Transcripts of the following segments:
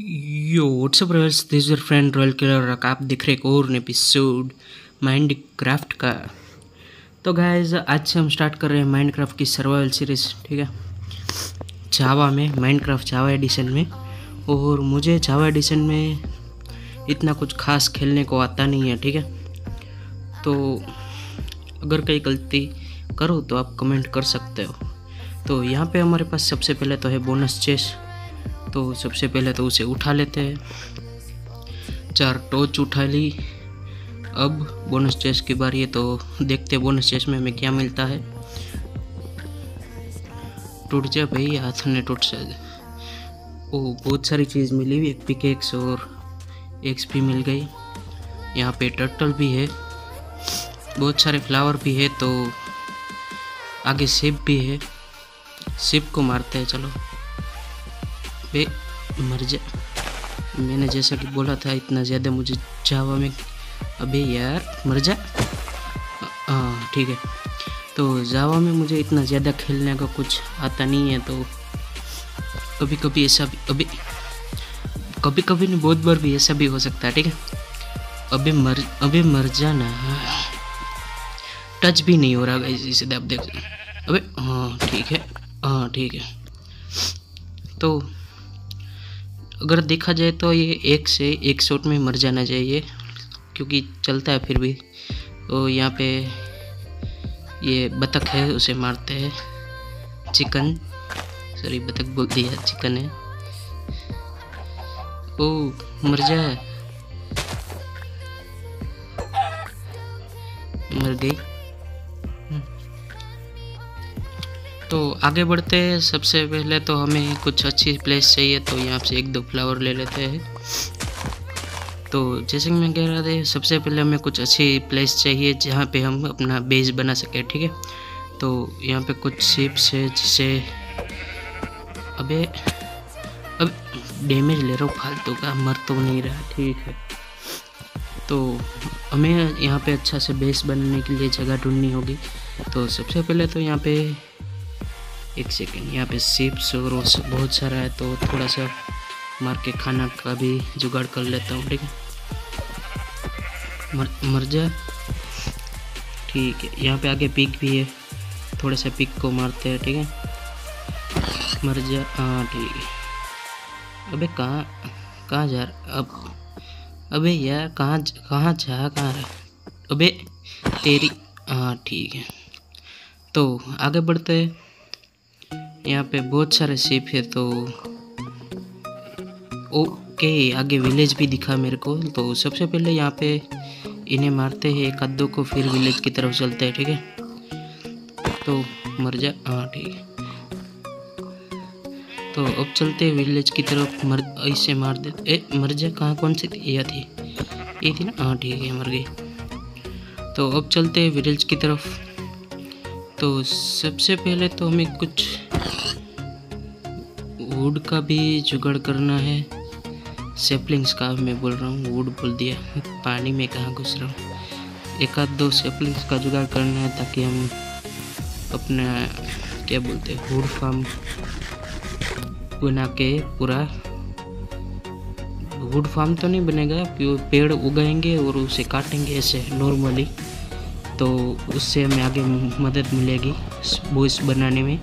Yo what's up royals this your friend royal killer आप दिख रहे एक और एपिसोड माइंड क्राफ्ट का। तो गाइस आज से हम स्टार्ट कर रहे हैं माइंड क्राफ्ट की सर्वाइवल सीरीज़ ठीक है? जावा में माइंड क्राफ्ट जावा एडिशन में। और मुझे जावा एडिशन में इतना कुछ खास खेलने को आता नहीं है, ठीक है? तो अगर कहीं गलती करो तो आप कमेंट कर सकते हो। तो यहाँ पे हमारे पास सबसे पहले तो है बोनस चेस तो सबसे पहले तो उसे उठा लेते हैं। चार टॉर्च उठा ली। अब बोनस चेस की बारी है तो देखते हैं बोनस चेस में हमें क्या मिलता है। टूट जाए भाई, हाथ ने टूट जाए ओ, बहुत सारी चीज़ मिली हुई एक पिकेक्स और एक्स भी मिल गई। यहाँ पे टर्टल भी है। बहुत सारे फ्लावर भी है तो आगे सिप भी है। सिप को मारते हैं, चलो। बे मर जा। मैंने जैसा कि बोला था, इतना ज़्यादा मुझे जावा में अबे यार, मर जा। हाँ ठीक है। तो जावा में मुझे इतना ज़्यादा खेलने का कुछ आता नहीं है तो कभी कभी ऐसा भी अभी कभी कभी नहीं, बहुत बार भी ऐसा भी हो सकता है, ठीक है? अबे मर अबे मर जाना टच भी नहीं हो रहा इसे आप देख। अबे हाँ ठीक है। हाँ ठीक है। तो अगर देखा जाए तो ये एक से एक शॉट में मर जाना चाहिए, क्योंकि चलता है फिर भी। तो यहाँ पे ये बतख है, उसे मारते हैं। चिकन, सॉरी, बतख बोल दिया, चिकन है। ओ, मर जाए मर गई। तो आगे बढ़ते हैं। सबसे पहले तो हमें कुछ अच्छी प्लेस चाहिए तो यहाँ से एक दो फ्लावर ले लेते हैं। तो जैसे कि मैं कह रहा था, सबसे पहले हमें कुछ अच्छी प्लेस चाहिए, जहाँ पे हम अपना बेस बना सके, ठीक है? तो यहाँ पे कुछ शिप्स है, जिसे अबे, अब डैमेज ले रहा हूँ, फालतू का, मर तो नहीं रहा, ठीक है? तो हमें यहाँ पे अच्छा से बेस बनाने के लिए जगह ढूंढनी होगी। तो सबसे पहले तो यहाँ पे एक सेकेंड यहाँ पे सिप्स और बहुत सारा है तो थोड़ा सा मार के खाना का भी जुगाड़ कर लेता हूँ, ठीक है? मर मर जा। ठीक है, यहाँ पे आगे पिक भी है, थोड़ा सा पिक को मारते हैं, ठीक है? मर जा हाँ ठीक है। अबे कहाँ कहाँ जा रहा, अब, अबे यार, कहाँ कहाँ जा, कहाँ रहा? अबे, तेरी हाँ ठीक है। तो आगे बढ़ते हैं। यहाँ पे बहुत सारे शिप है तो ओके, आगे विलेज भी दिखा मेरे को। तो सबसे पहले यहाँ पे इन्हें मारते हैं, एक अद्दों को फिर विलेज की तरफ़ चलते हैं, ठीक है? तो मर जा हाँ ठीक है। तो अब चलते हैं विलेज की तरफ़, मर, ऐसे मार दे, ए, मर जा, कहाँ, कौन सी थी? यह थी। ये थी ना? हाँ ठीक है, मर गई। तो अब चलते हैं विलेज की तरफ़। तो सबसे पहले तो हमें कुछ वुड का भी जुगाड़ करना है। सेपलिंग्स का मैं बोल रहा हूँ वुड बोल दिया। पानी में कहाँ घुस रहा हूँ? एक आध दो सेपलिंग्स का जुगाड़ करना है ताकि हम अपना, क्या बोलते हैं वुड फार्म बना के पूरा वुड फार्म तो नहीं बनेगा पेड़ उगाएँगे और उसे काटेंगे ऐसे नॉर्मली तो उससे हमें आगे मदद मिलेगी बोस बनाने में।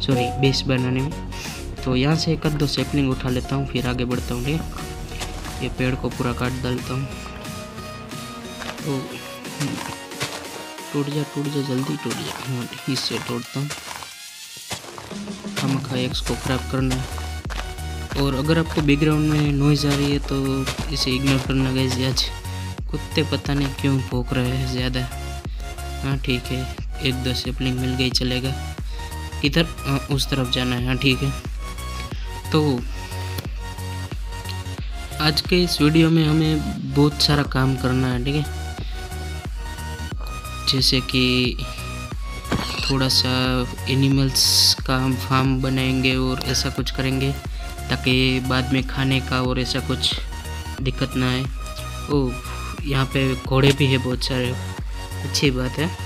सॉरी बेस बनाने में तो यहाँ से एक दो सेपलिंग उठा लेता हूँ, फिर आगे बढ़ता हूँ ये पेड़ को पूरा काट डालता हूँ। तो टूट जा टूट जा, जल्दी टूट जा। हाँ इससे तोड़ता हूँ। हम खा एक्स को ख़राब करना है। और अगर आपको बैकग्राउंड में नॉइज़ आ रही है तो इसे इग्नोर करना गए आज कुत्ते पता नहीं क्यों भोंक रहे हैं ज़्यादा। हाँ ठीक है। एक दो सेपलिंग मिल गई चलेगा। इधर उस तरफ़ जाना है हाँ ठीक है। तो आज के इस वीडियो में हमें बहुत सारा काम करना है, ठीक है। जैसे कि थोड़ा सा एनिमल्स का हम फार्म बनाएँगे और ऐसा कुछ करेंगे, ताकि बाद में खाने का और ऐसा कुछ दिक्कत ना आए। ओ यहाँ पे घोड़े भी है बहुत सारे। अच्छी बात है।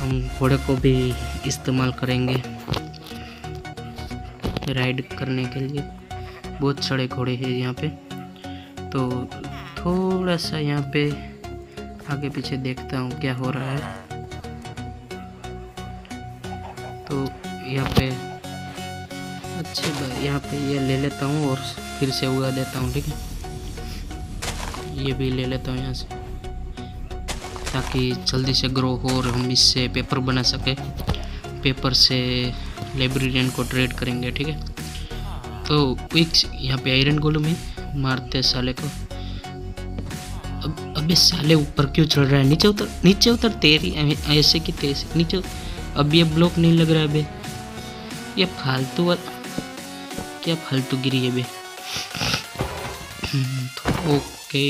हम घोड़े को भी इस्तेमाल करेंगे राइड करने के लिए। बहुत सारे घोड़े हैं यहाँ पे। तो थोड़ा सा यहाँ पे आगे पीछे देखता हूँ क्या हो रहा है। तो यहाँ पे अच्छी बात यहाँ पे ये ले लेता हूँ और फिर से उगा देता हूँ, ठीक है? ये भी ले लेता हूँ यहाँ से। ताकि जल्दी से ग्रो हो और हम इससे पेपर बना सके। पेपर से लाइब्रेरियन को ट्रेड करेंगे, ठीक है? तो क्विक यहाँ पे आयरन गोलू में मारते साले को। अब, अबे साले ऊपर क्यों चढ़ रहा है? नीचे उतर नीचे उतर तेरी ऐसे की तैसे नीचे अब ये ब्लॉक नहीं लग रहा है बे ये फालतू क्या फालतू गिरी है बे तो ओके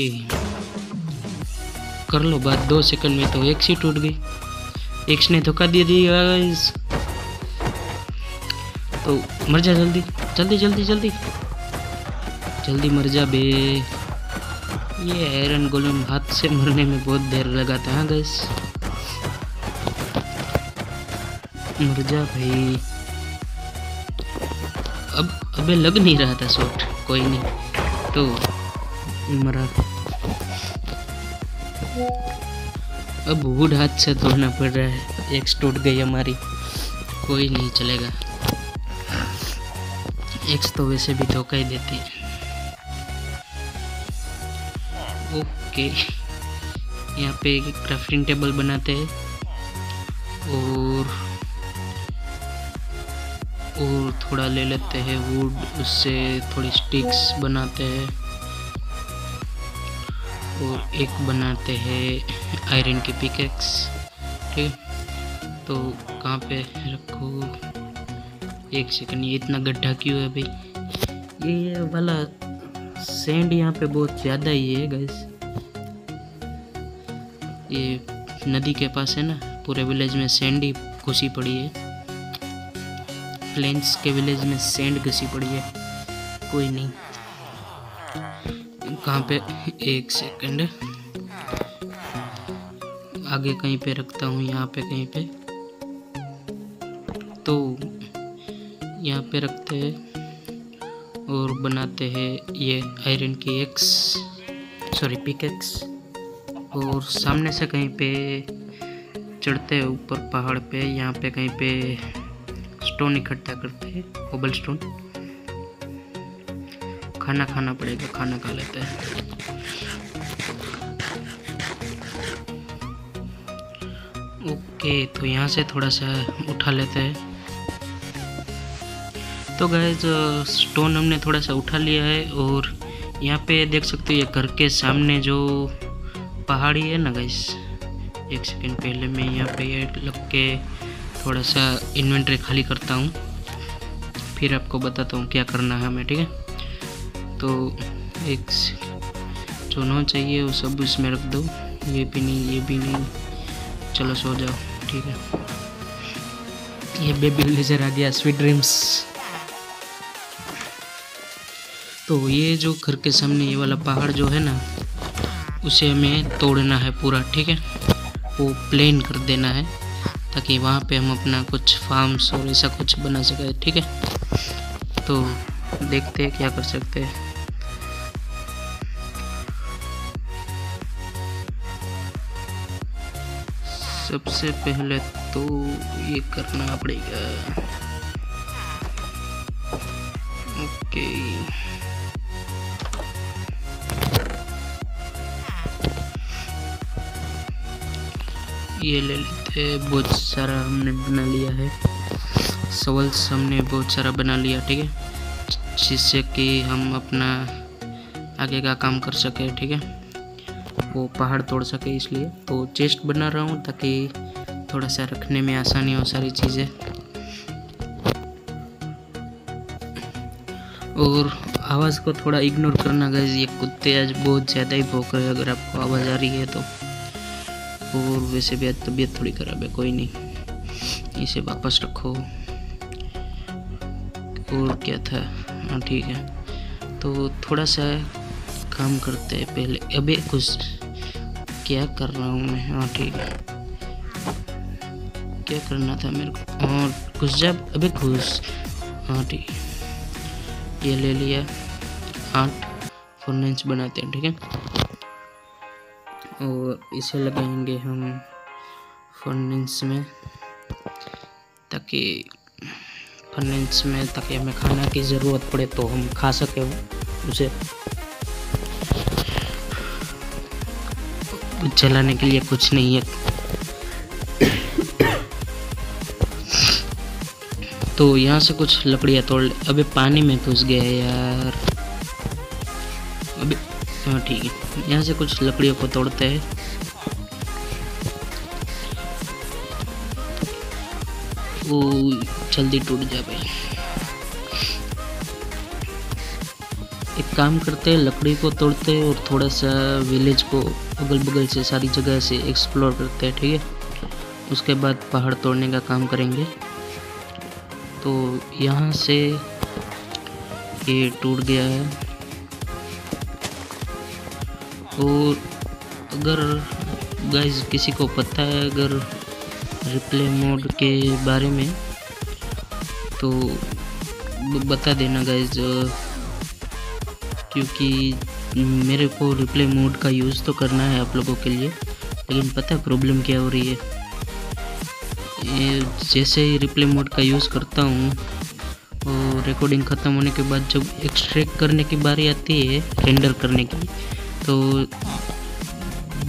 कर लो बात दो सेकंड में तो एक सी टूट गई। एक्स ने धोखा दे दिया गाइस तो मर जा जल्दी जल्दी जल्दी जल्दी। जल्दी मर जा बे। ये आयरन गोलम हाथ से मरने में बहुत देर लगाता है गैस मर जा भाई। अब, अबे लग नहीं रहा था शॉट कोई नहीं। तो मरा। अब वुड हाथ से धोना पड़ रहा है। एक टूट गई हमारी। कोई नहीं चलेगा। एक्स तो वैसे भी धोखा ही देती है। ओके। यहाँ पे क्राफ्टिंग टेबल बनाते हैं। और और थोड़ा ले लेते हैं वुड उससे थोड़ी स्टिक्स बनाते हैं। और एक बनाते हैं आयरन की पिकेक्स ठीक तो कहाँ पे रखो? एक सेकंड ये इतना गड्ढा क्यों है भाई ये वाला सैंड यहाँ पे बहुत ज़्यादा ही है गैस ये नदी के पास है ना, पूरे विलेज में सैंड ही घुसी पड़ी है. प्लेन्स के विलेज में सैंड घुसी पड़ी है. कोई नहीं. कहाँ पे? एक सेकंड आगे कहीं पे रखता हूँ, यहाँ पे कहीं पे। तो यहाँ पे रखते हैं और बनाते हैं ये आयरन की एक्स सॉरी पिक एक्स और सामने से कहीं पे चढ़ते हैं, ऊपर पहाड़ पे, यहाँ पे कहीं पे स्टोन इकट्ठा करते हैं ओबल स्टोन खाना खाना पड़ेगा, खाना खा लेते हैं। ओके तो यहाँ से थोड़ा सा उठा लेते हैं। तो गैज स्टोन हमने थोड़ा सा उठा लिया है और यहाँ पे देख सकते हो ये घर के सामने जो पहाड़ी है ना गैस एक सेकेंड पहले मैं यहाँ पे ये लग के थोड़ा सा इन्वेंट्री खाली करता हूँ। फिर आपको बताता हूँ क्या करना है हमें, ठीक है? तो एक जो ना चाहिए, वो सब इसमें रख दो। ये भी नहीं, ये भी नहीं। चलो, सो जाओ, ठीक है। ये बेबी लेजर आ गया स्वीट ड्रीम्स तो ये जो घर के सामने ये वाला पहाड़ जो है ना, उसे हमें तोड़ना है पूरा, ठीक है? वो प्लेन कर देना है, ताकि वहाँ पे हम अपना कुछ फार्म्स और ऐसा कुछ बना सके, ठीक है? तो देखते हैं क्या कर सकते हैं। सबसे पहले तो ये करना पड़ेगा। ओके। ये ले लेते हैं, बहुत सारा हमने बना लिया है। सवल्स हमने बहुत सारा बना लिया, ठीक है? जिससे कि हम अपना आगे का काम कर सके, ठीक है? वो पहाड़ तोड़ सके इसलिए। तो चेस्ट बना रहा हूँ ताकि थोड़ा सा रखने में आसानी हो सारी चीज़ें। और आवाज़ को थोड़ा इग्नोर करना गए ये कुत्ते आज बहुत ज़्यादा ही भोग रहे अगर आपको आवाज़ आ रही है तो। और वैसे भी आज तबीयत थोड़ी ख़राब है, कोई नहीं। इसे वापस रखो। और क्या था? हाँ ठीक है। तो थोड़ा सा काम करते हैं पहले। अभी कुछ क्या कर रहा हूँ मैं? हाँ ठीक है। क्या करना था मेरे को? और घुस जा, अबे घुस। हाँ ठीक है। ये ले लिया। आठ फर्नेंस बनाते हैं, ठीक है? और इसे लगाएँगे हम फर्नेंस में, ताकि फर्नेंस में ताकि हमें खाना की ज़रूरत पड़े तो हम खा सकें उसे। चलाने के लिए कुछ नहीं है। तो यहाँ से कुछ लकड़ियाँ तोड़ अबे पानी में घुस गया है यार। अबे हाँ ठीक है। यहाँ से कुछ लकड़ियों को तोड़ते हैं। वो जल्दी टूट जा भाई। काम करते, लकड़ी को तोड़ते और थोड़ा सा विलेज को अगल बगल से सारी जगह से एक्सप्लोर करते हैं, ठीक है? उसके बाद पहाड़ तोड़ने का काम करेंगे। तो यहाँ से ये टूट गया है। और अगर गाइस किसी को पता है, अगर रिप्ले मोड के बारे में तो बता देना गाइज़ क्योंकि मेरे को रिप्ले मोड का यूज़ तो करना है आप लोगों के लिए, लेकिन पता है प्रॉब्लम क्या हो रही है? ये जैसे ही रिप्ले मोड का यूज़ करता हूँ, और रिकॉर्डिंग ख़त्म होने के बाद जब एक्सट्रैक्ट करने की बारी आती है रेंडर करने की तो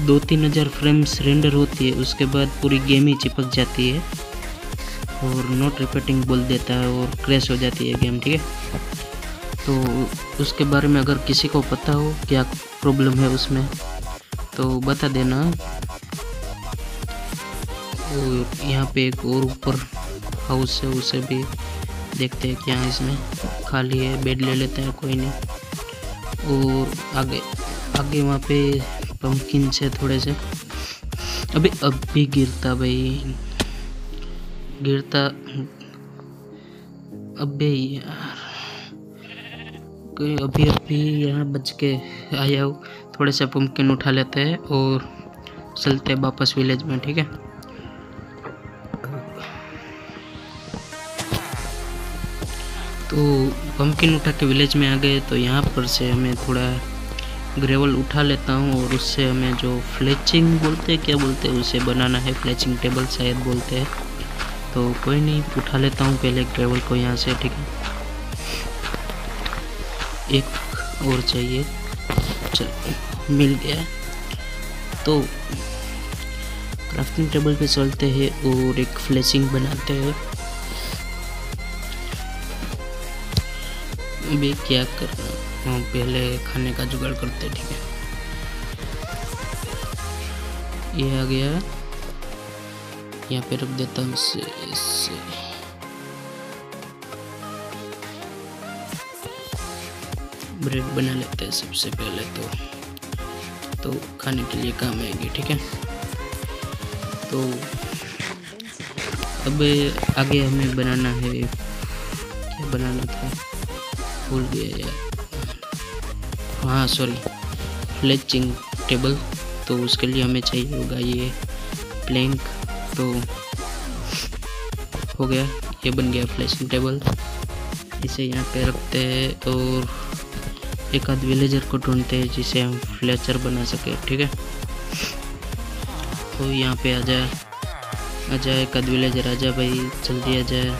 दो तीन हज़ार फ्रेम्स रेंडर होती है, उसके बाद पूरी गेम ही चिपक जाती है, और नोट रिपीटिंग बोल देता है, और क्रैश हो जाती है गेम ठीक है? तो उसके बारे में अगर किसी को पता हो क्या प्रॉब्लम है उसमें तो बता देना। और यहाँ पे एक और ऊपर हाउस है, उसे भी देखते हैं क्या इसमें। खाली है बेड ले लेते हैं, कोई नहीं। और आगे आगे वहाँ पे पंपकिन से थोड़े से। अभी अब भी गिरता भाई। गिरता, अबे यार अभी अभी यहाँ बच के आया हूँ। थोड़े से पंपकिन उठा लेते हैं और चलते हैं वापस विलेज में, ठीक है? तो पम्पकिन उठा के विलेज में आ गए तो यहाँ पर से हमें थोड़ा ग्रेवल उठा लेता हूँ और उससे हमें जो फ्लेचिंग बोलते हैं, क्या बोलते हैं, उसे बनाना है फ्लेचिंग टेबल शायद बोलते हैं। तो कोई नहीं, उठा लेता हूँ पहले ग्रेवल को यहाँ से, ठीक है? एक और चाहिए। चल, मिल गया। तो क्राफ्टिंग टेबल पे चलते हैं और एक फ्लेचिंग बनाते हैं। भी क्या कर हाँ पहले खाने का जुगाड़ करते ठीक है? ये आ गया। यहाँ पे रख देता हूँ इससे इससे ब्रेड बना लेते हैं सबसे पहले तो तो खाने के लिए काम आएगी, ठीक है? तो अब आगे हमें बनाना है, क्या बनाना था? भूल गया यार। हाँ सॉरी फ्लेचिंग टेबल तो उसके लिए हमें चाहिए होगा ये प्लैंक तो हो गया। ये बन गया फ्लैशिंग टेबल इसे यहाँ पे रखते हैं और एक आध विलेजर को ढूंढते हैं जिसे हम फ्लेचर बना सके, ठीक है? तो यहाँ पे आ जाए आ जाए एक आध विलेजर आ जाए भाई, जल्दी आ जाए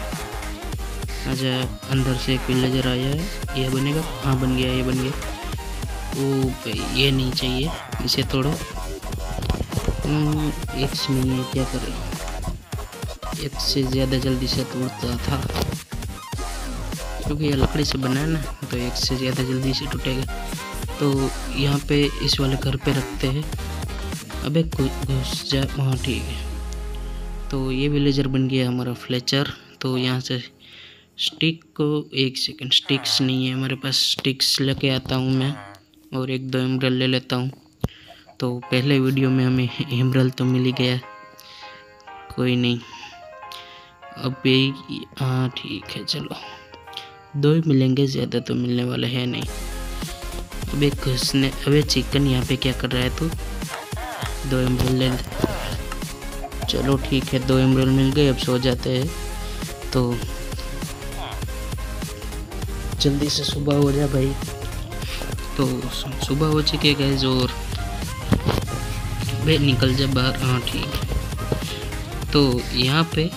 आ जाए अंदर से एक विलेजर आया है, यह बनेगा हाँ बन गया ये बन गया। ओ ये नहीं चाहिए, इसे तोड़ो। एक से नहीं है क्या करें? एक से ज़्यादा जल्दी से तोड़ता था। क्योंकि ये लकड़ी से बना है ना तो एक से ज़्यादा जल्दी से टूटेगा। तो यहाँ पे इस वाले घर पे रखते हैं। अबे घुस जा हाँ ठीक है। तो ये विलेजर बन गया हमारा फ्लेचर तो यहाँ से स्टिक को एक सेकंड स्टिक्स नहीं है हमारे पास। स्टिक्स लेके आता हूँ मैं और एक दो एमरल ले लेता हूँ। तो पहले वीडियो में हमें एमरल तो मिल ही गया। कोई नहीं। अब यही हाँ ठीक है, चलो। दो ही मिलेंगे, ज़्यादा तो मिलने वाले हैं नहीं। अब घुसने अबे चिकन यहाँ पे क्या कर रहा है तू? दो एमरल ले चलो ठीक है, दो एमरल मिल गए, अब सो जाते हैं। तो जल्दी से सुबह हो जाए भाई। तो सुबह हो चुकी गैस और वे निकल जा बाहर। हाँ ठीक। तो यहाँ पे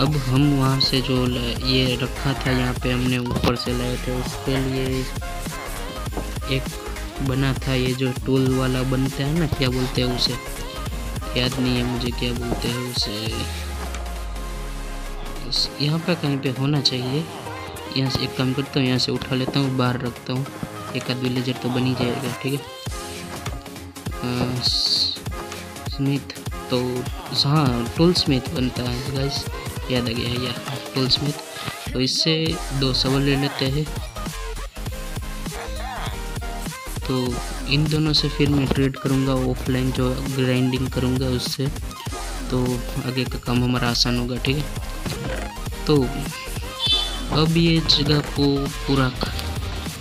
अब हम वहाँ से जो ये रखा था यहाँ पे हमने ऊपर से लाए थे, उसके लिए एक बना था ये जो टूल वाला बनता है ना, क्या बोलते हैं उसे? याद नहीं है मुझे क्या बोलते हैं उसे। यहाँ पे कहीं पे होना चाहिए। यहाँ से एक काम करता हूँ, यहाँ से उठा लेता हूँ, बाहर रखता हूँ। एक आध विलेजर तो बन जाएगा, ठीक है? स्मिथ तो हाँ टूल स्मिथ बनता है गाइस याद आ गया है या टूल स्मिथ तो इससे दो सवाल ले लेते हैं। तो इन दोनों से फिर मैं ट्रेड करूँगा ऑफलाइन जो ग्राइंडिंग करूँगा उससे। तो आगे का काम हमारा आसान होगा, ठीक है? तो अब ये जगह को पूरा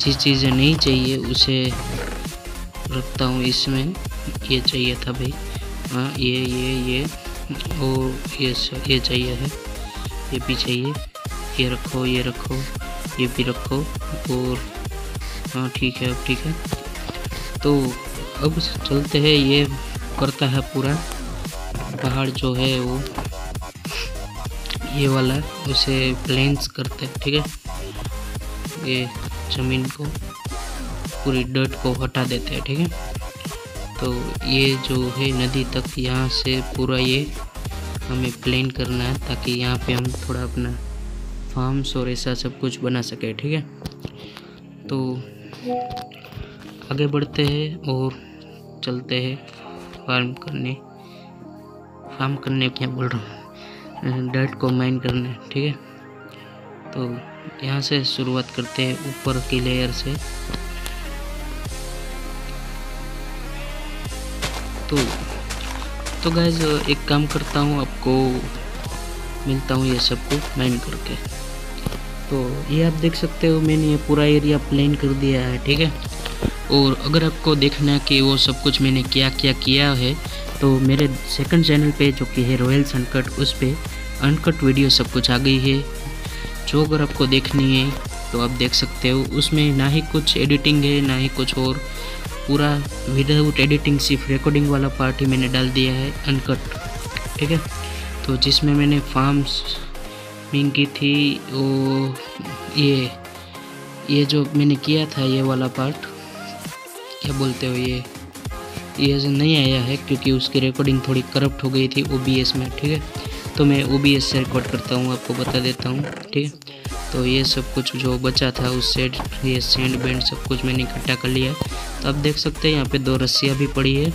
जिस चीज़ें नहीं चाहिए उसे रखता हूँ इसमें। ये चाहिए था भाई। हाँ ये ये ये, और ये ये चाहिए है। ये भी चाहिए ये रखो ये रखो, ये भी रखो, और हाँ ठीक है, अब ठीक है। तो अब चलते हैं, ये करता है पूरा। पहाड़ जो है वो, ये वाला, उसे प्लेन्स करते हैं, ठीक है। ये ज़मीन को, पूरी डर्ट को हटा देते हैं, ठीक है। तो ये जो है नदी तक, यहाँ से पूरा ये हमें प्लेन करना है ताकि यहाँ पे हम थोड़ा अपना फार्म्स और ऐसा सब कुछ बना सके, ठीक है? तो आगे बढ़ते हैं और चलते हैं फार्म करने। फार्म करने क्या बोल रहा हूँ? डर्ट को माइन करने, ठीक है? तो यहाँ से शुरुआत करते हैं ऊपर की लेयर से। तो तो गैज एक काम करता हूँ, आपको मिलता हूँ ये सब कुछ माइन करके। तो ये आप देख सकते हो, मैंने ये पूरा एरिया प्लान कर दिया है, ठीक है? और अगर आपको देखना है कि वो सब कुछ मैंने क्या क्या किया है तो मेरे सेकंड चैनल पे, जो कि है रॉयल सनकट उस पर अनकट वीडियो सब कुछ आ गई है। जो अगर आपको देखनी है तो आप देख सकते हो। उसमें ना ही कुछ एडिटिंग है, ना ही कुछ और। पूरा विदाउट एडिटिंग सिर्फ़ रिकॉर्डिंग वाला पार्ट ही मैंने डाल दिया है अनकट ठीक है? तो जिसमें मैंने फार्म्स मिंग की थी, वो ये ये जो मैंने किया था, ये वाला पार्ट क्या बोलते हो ये? ये नहीं आया है, क्योंकि उसकी रिकॉर्डिंग थोड़ी करप्ट हो गई थी ओबीएस में, ठीक है? तो मैं ओबीएस से रिकॉर्ड करता हूँ, आपको बता देता हूँ, ठीक है? तो ये सब कुछ जो बचा था उससे ये सेंड बैंड सब कुछ मैंने इकट्ठा कर लिया। तो आप देख सकते हैं, यहाँ पे दो रस्सियाँ भी पड़ी है।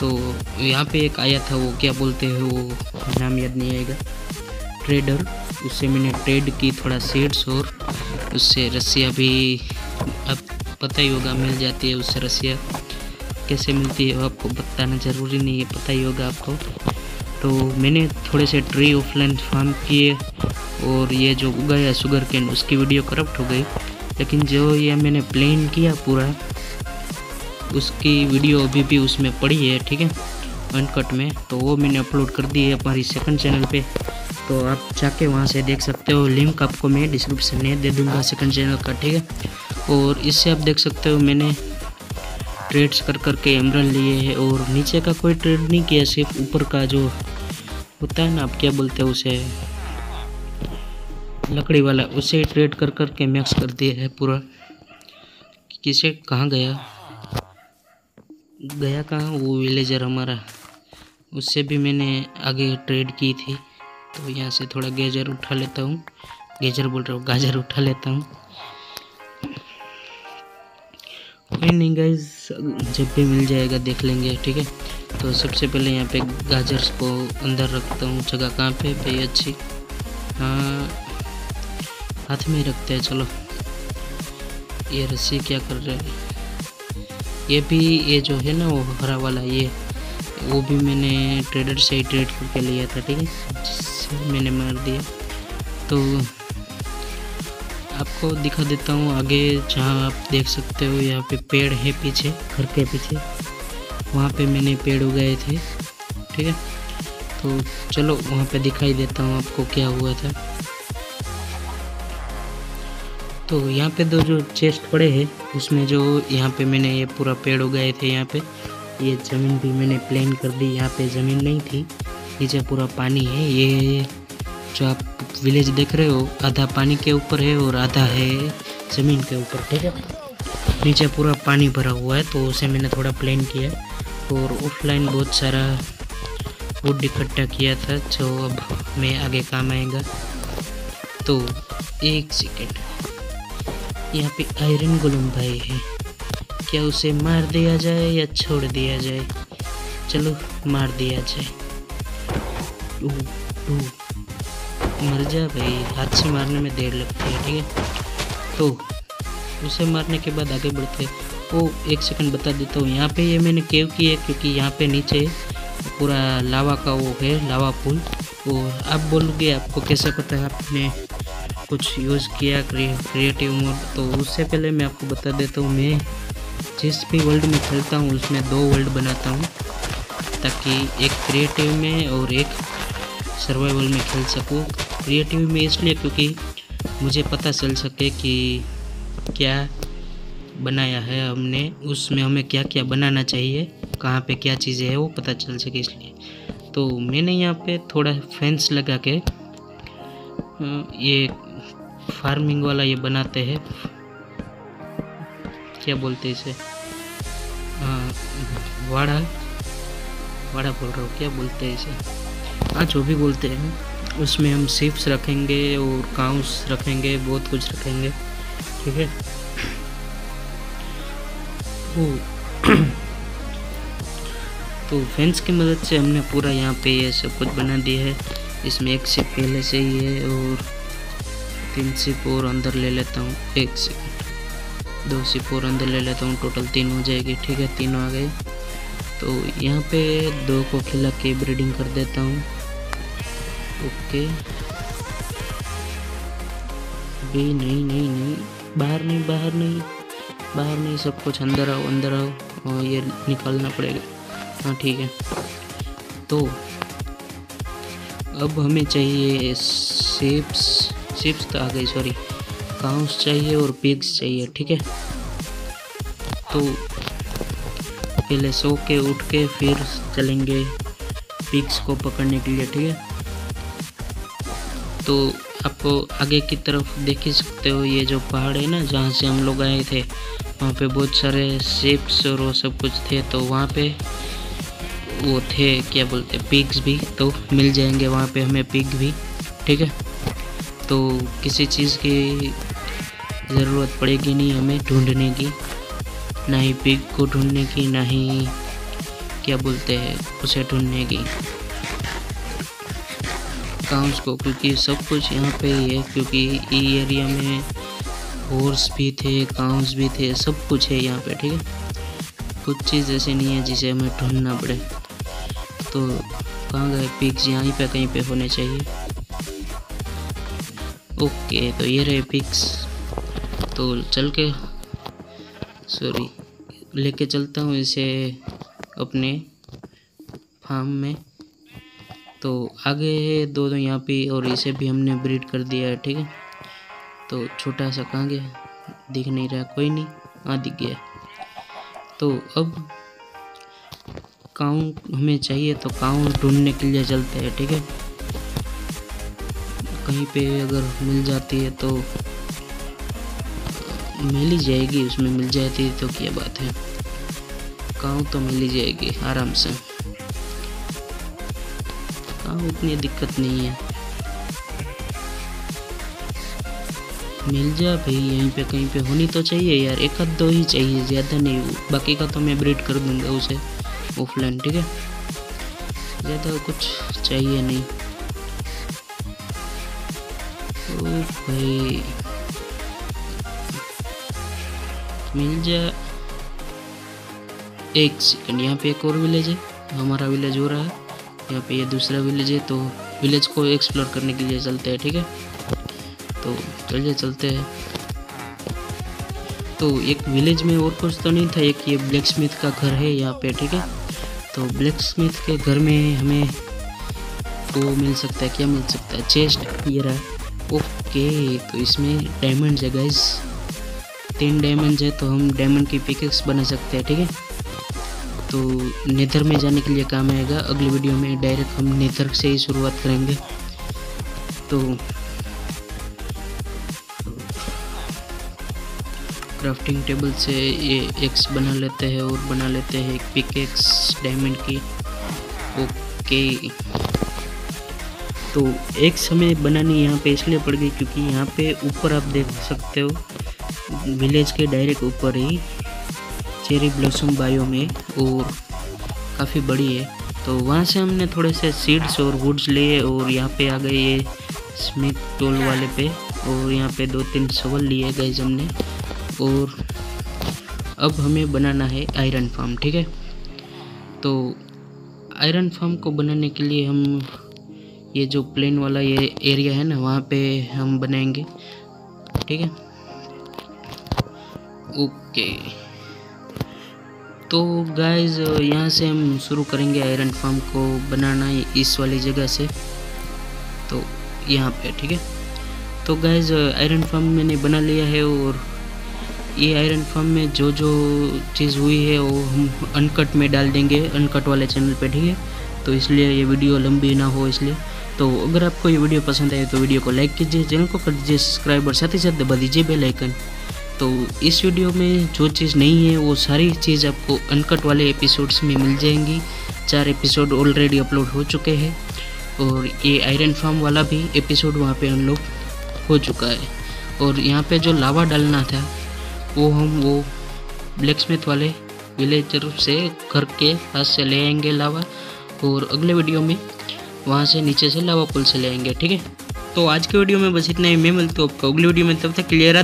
तो यहाँ पे एक आया था, वो क्या बोलते हैं, वो नाम याद नहीं आएगा। ट्रेडर उससे मैंने ट्रेड की थोड़ा सीड्स और उससे रस्सियाँ भी, अब पता ही होगा, मिल जाती है उससे रस्सियाँ। कैसे मिलती है आपको बताना ज़रूरी नहीं है, पता ही होगा आपको। तो मैंने थोड़े से ट्री ऑफलाइन फार्म किए और ये जो उगाया शुगर कैन उसकी वीडियो करप्ट हो गई। लेकिन जो ये मैंने प्लेन किया पूरा, उसकी वीडियो अभी भी उसमें पड़ी है, ठीक है? अनकट में तो वो मैंने अपलोड कर दी है हमारी सेकंड चैनल पे। तो आप जाके वहाँ से देख सकते हो लिंक आपको मैं डिस्क्रिप्शन में दे दूँगा सेकंड चैनल का, ठीक है? और इससे आप देख सकते हो मैंने ट्रेड्स कर करके एमरल लिए है और नीचे का कोई ट्रेड नहीं किया, सिर्फ़ ऊपर का जो होता है ना, आप क्या बोलते हैं, उसे लकड़ी वाला, उसे ट्रेड कर कर के मिक्स कर दिया है पूरा। किसे, कहाँ गया? गया कहाँ? वो विलेजर हमारा। उससे भी मैंने आगे ट्रेड की थी। तो यहाँ से थोड़ा गेजर उठा लेता हूँ। गेजर बोल रहा हूँ, गाजर उठा लेता हूँ। कोई नहीं गाइज़ जब भी मिल जाएगा देख लेंगे, ठीक है? तो सबसे पहले यहाँ पे गाजर को अंदर रखता हूँ, जगह कहाँ पे भाई, अच्छी। हाँ हाथ में ही रखते हैं, चलो। ये रस्सी क्या कर रहे हैं? ये भी, ये जो है ना, वो हरा वाला, ये, वो भी मैंने ट्रेडर से ही ट्रेड करके लिया था, ठीक है? जिससे मैंने मार दिया। तो आपको दिखा देता हूँ आगे जहाँ आप देख सकते हो यहाँ पे पेड़ है पीछे, घर के पीछे। वहाँ पे मैंने पेड़ उगाए थे, ठीक है? तो चलो वहाँ पे दिखाई देता हूँ आपको क्या हुआ था। तो यहाँ पे दो जो चेस्ट पड़े हैं, उसमें जो यहाँ पे मैंने ये पूरा पेड़ उगाए थे यहाँ पे, ये ज़मीन भी मैंने प्लेन कर दी, यहाँ पे ज़मीन नहीं थी नीचे पूरा पानी है, ये जो आप विलेज देख रहे हो, आधा पानी के ऊपर है और आधा है ज़मीन के ऊपर, ठीक है? नीचे पूरा पानी भरा हुआ है तो उसे मैंने थोड़ा प्लेन किया और ऑफलाइन बहुत सारा वुड इकट्ठा किया था, जो अब मैं आगे काम आएगा। तो एक सेकेंड यहाँ पे आयरन गोलम भाई है। क्या उसे मार दिया जाए या छोड़ दिया जाए? चलो मार दिया जाए। मर जा भाई। हाथ से मारने में देर लगती है, ठीक है? तो उसे मारने के बाद आगे बढ़ते ओ एक सेकंड बता देता हूँ। यहाँ पे ये मैंने केव की है, क्योंकि यहाँ पे नीचे पूरा लावा का वो है, लावा पुल। और आप बोलोगे, आपको कैसे पता है? आपने कुछ यूज़ किया क्रिएटिव मोड तो उससे पहले मैं आपको बता देता हूँ, मैं जिस भी वर्ल्ड में खेलता हूँ, उसमें दो वर्ल्ड बनाता हूँ, ताकि एक क्रिएटिव में और एक सर्वाइवल में खेल सकूँ। क्रिएटिव में इसलिए क्योंकि मुझे पता चल सके कि क्या बनाया है हमने, उसमें हमें क्या क्या बनाना चाहिए, कहाँ पे क्या चीज़ें हैं, वो पता चल सके इसलिए। तो मैंने यहाँ पे थोड़ा फेंस लगा के ये फ़ार्मिंग वाला ये बनाते हैं। क्या बोलते हैं इसे? वाड़ा वाड़ा बोल रहा हूँ, क्या बोलते हैं इसे? हाँ जो भी बोलते हैं। उसमें हम सिप्स रखेंगे और काउंस रखेंगे, बहुत कुछ रखेंगे। ठीक है? तो फेंस की मदद से हमने पूरा यहाँ पे ये सब कुछ बना दिया है। इसमें एक से पहले से ही है और तीन सिप और अंदर ले लेता हूँ। एक सिप दो सिप और अंदर ले लेता हूँ। टोटल तीन हो जाएगी। ठीक है? तीन आ गए। तो यहाँ पे दो को खिला के ब्रीडिंग कर देता हूँ। ओके। भी नहीं नहीं नहीं। बाहर नहीं बाहर नहीं। बाहर नहीं, सब कुछ अंदर आओ अंदर आओ। और ये निकालना पड़ेगा। हाँ ठीक है। तो अब हमें चाहिए सेप्स चिप्स तो आ गई सॉरी काउंस चाहिए और पिग्स चाहिए, ठीक है? तो पहले सो के उठ के फिर चलेंगे पिग्स को पकड़ने के लिए, ठीक है? तो आपको आगे की तरफ़ देख ही सकते हो, ये जो पहाड़ है ना, जहाँ से हम लोग आए थे, वहाँ पे बहुत सारे शेप्स और वो सब कुछ थे तो वहाँ पे वो थे, क्या बोलते पिग्स भी तो मिल जाएँगे वहाँ पे हमें पिग भी, ठीक है? तो किसी चीज़ की ज़रूरत पड़ेगी नहीं हमें ढूँढने की, ना ही पिग को ढूँढने की, ना ही, क्या बोलते हैं, उसे ढूँढने की। काउंस को, क्योंकि सब कुछ यहाँ पे ही है, क्योंकि ई एरिया में हॉर्स भी थे काउंस भी थे, सब कुछ है यहाँ पे, ठीक है? कुछ चीज़ ऐसी नहीं है जिसे हमें ढूंढना पड़े। तो कहाँ गए? पिक्स यहाँ पे, कहीं पे होने चाहिए। ओके तो ये रहे पिक्स तो चल के सॉरी लेके चलता हूँ इसे अपने फार्म में। तो आगे है दो दो यहाँ पे और इसे भी हमने ब्रीड कर दिया है, ठीक है? तो छोटा सा कहाँ गया? दिख नहीं रहा, कोई नहीं हाँ दिख गया? तो अब काउं हमें चाहिए तो काउं ढूँढने के लिए चलते हैं, ठीक है? कहीं पे अगर मिल जाती है तो मिल ही जाएगी, उसमें मिल जाती है तो क्या बात है? गाँव तो मिल ही जाएगी, आराम से। उतनी दिक्कत नहीं है। मिल जा भाई, यहीं पे कहीं पे होनी तो चाहिए यार, एक आध दो ही चाहिए, ज़्यादा नहीं बाकी का तो मैं ब्रीड कर दूँगा उसे ऑफलाइन ठीक है? ज़्यादा कुछ चाहिए नहीं। भाई। मिल जा। एक सेकंड यहाँ पे एक और विलेज है, हमारा विलेज हो रहा है। यहाँ पे ये दूसरा विलेज है तो विलेज को एक्सप्लोर करने के लिए चलते हैं, ठीक है? तो चलिए चलते हैं। तो एक विलेज में और कुछ तो नहीं था, एक ये ब्लैक स्मिथ का घर है यहाँ पे, ठीक है? तो ब्लैक स्मिथ के घर में हमें वो मिल सकता है, क्या मिल सकता है? चेस्ट ये रहा ओके तो इसमें डायमंड है गाइस तीन डायमंड है तो हम डायमंड की पिकेक्स बना सकते हैं, ठीक है? तो नेदर में जाने के लिए काम आएगा। अगली वीडियो में डायरेक्ट हम नेदर से ही शुरुआत करेंगे। तो क्राफ्टिंग टेबल से ये एक्स बना लेते हैं और बना लेते हैं एक पिक एक्स डायमंड की। ओके तो एक्स हमें बनानी यहाँ पे इसलिए पड़ गई क्योंकि यहाँ पे ऊपर आप देख सकते हो। विलेज के डायरेक्ट ऊपर ही। चेरी ब्लॉसम बायो में और काफ़ी बड़ी है। तो वहाँ से हमने थोड़े से सीड्स और वुड्स लिए और यहाँ पे आ गए ये स्मिथ टोल वाले पे और यहाँ पे दो तीन सवल लिए गए हमने। और अब हमें बनाना है आयरन फार्म ठीक है? तो आयरन फार्म को बनाने के लिए हम ये जो प्लेन वाला ये एरिया है ना, वहाँ पे हम बनाएँगे, ठीक है? ओके तो गाइस यहाँ से हम शुरू करेंगे आयरन फार्म को बनाना इस वाली जगह से। तो यहाँ पे, ठीक है? तो गाइस आयरन फार्म मैंने बना लिया है और ये आयरन फार्म में जो जो चीज़ हुई है वो हम अनकट में डाल देंगे अनकट वाले चैनल पे, ठीक है? तो इसलिए ये वीडियो लंबी ना हो इसलिए। तो अगर आपको ये वीडियो पसंद आए तो वीडियो को लाइक कीजिए चैनल को कर दीजिए सब्सक्राइब और साथ ही साथ दबा दीजिए बेल आइकन तो इस वीडियो में जो चीज़ नहीं है, वो सारी चीज़ आपको अनकट वाले एपिसोड्स में मिल जाएँगी। चार एपिसोड ऑलरेडी अपलोड हो चुके हैं और ये आयरन फार्म वाला भी एपिसोड वहाँ पे अनलोड हो चुका है। और यहाँ पे जो लावा डालना था, वो हम वो ब्लैक स्मिथ वाले विलेजर से घर के पास से ले आएँगे लावा और अगले वीडियो में वहाँ से नीचे से लावा पुल से ले आएँगे, ठीक है? तो आज के वीडियो में बस इतना ही। मैं मिलता हूँ आपको अगली वीडियो में। तब तक क्लियर